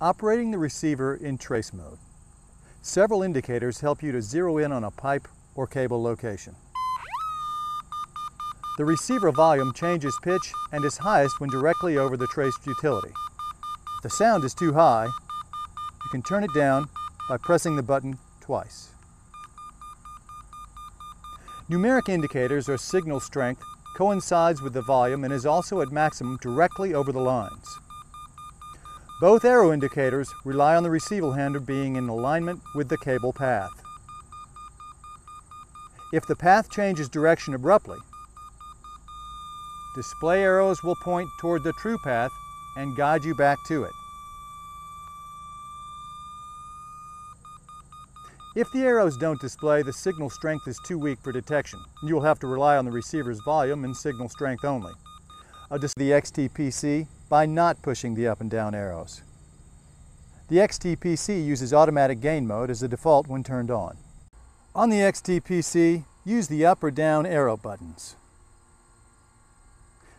Operating the receiver in trace mode. Several indicators help you to zero in on a pipe or cable location. The receiver volume changes pitch and is highest when directly over the traced utility. If the sound is too high, you can turn it down by pressing the button twice. Numeric indicators or signal strength coincides with the volume and is also at maximum directly over the lines. Both arrow indicators rely on the receiver hander being in alignment with the cable path. If the path changes direction abruptly, display arrows will point toward the true path and guide you back to it. If the arrows don't display, the signal strength is too weak for detection. You will have to rely on the receiver's volume and signal strength only. Adjust the XTPC by not pushing the up and down arrows. The XTPC uses automatic gain mode as a default when turned on. On the XTPC, use the up or down arrow buttons.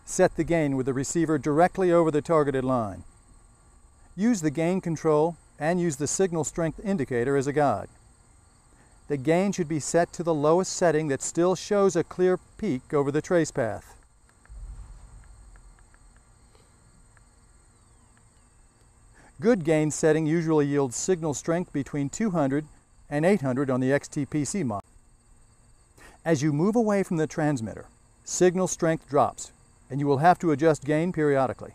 Set the gain with the receiver directly over the targeted line. Use the gain control and use the signal strength indicator as a guide the gain should be set to the lowest setting that still shows a clear peak over the trace path. Good gain setting usually yields signal strength between 200 and 800 on the XTPC model. As you move away from the transmitter, signal strength drops and you will have to adjust gain periodically.